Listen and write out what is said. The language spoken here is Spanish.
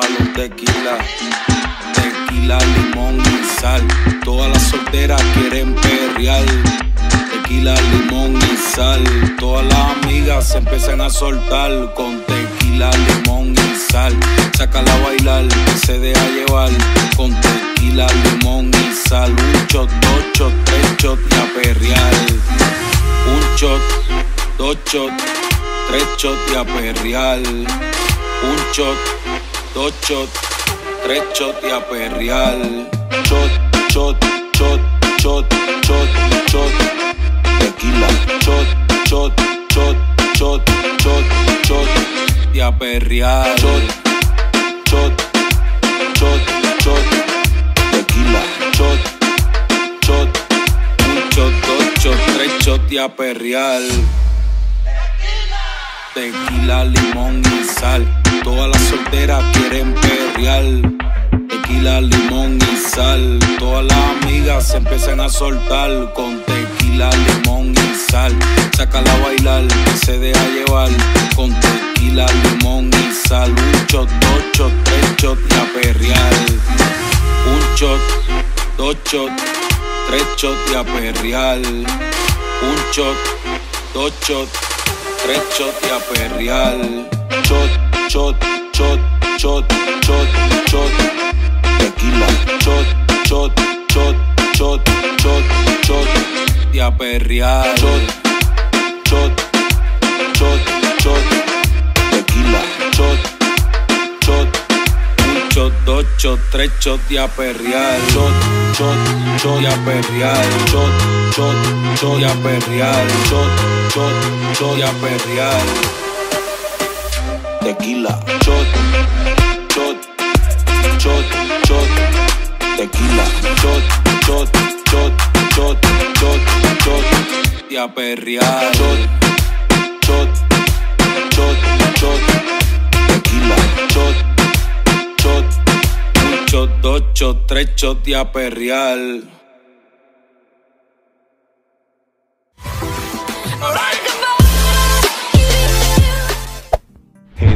tequila, tequila, limón y sal. Todas las solteras quieren perrear. Tequila, limón y sal. Todas las amigas se empiezan a soltar con tequila, limón y sal. Sácala a bailar, que se deja llevar con tequila, limón y sal. Un shot, dos shots, tres shots y a perrear. Un shot, dos shots, tres shots y a perrear. Un shot, dos shots, tres shots y a perrear. Shot, shot, shot, shot, shot, shot. Tequila, shot, shot, shot, shot, shot, shot. Y a perrear. Shot, shot, shot, shot. Tequila, shot, shot. Un shot, dos shots, tres shots y a perrear. Tequila, limón y sal. Todas las solteras quieren perrear. Tequila, limón y sal. Todas las amigas se empiezan a soltar con tequila, limón y sal. Sácala a bailar, que se deja llevar con tequila, limón y sal. Un shot, dos shots, tres shots y a perrear. Un shot, dos shots, tres shots y a perrear. Un shot, dos shots, tres shots y a perrear. Shot, shot, shot, shot, shot, shot. Tequila, shot, shot, shot, shot, shot, shot. Y a perrear. Shot, shot, shot, shot. Tequila, shot, shot. Un shot, dos shots, tres shots y a perrear. Shot, shot, shot y a perrear. Shot, shot, shot y a perrear. Shot, shot, shot y a perrear. Tequila, shot, shot, shot, shot. Tequila, shot, shot, shot, shot, shot, shot. Y a perrear. Shot, shot, shot, shot. Tequila, shot, shot. Un shot, dos shots, tres shots y a perrear.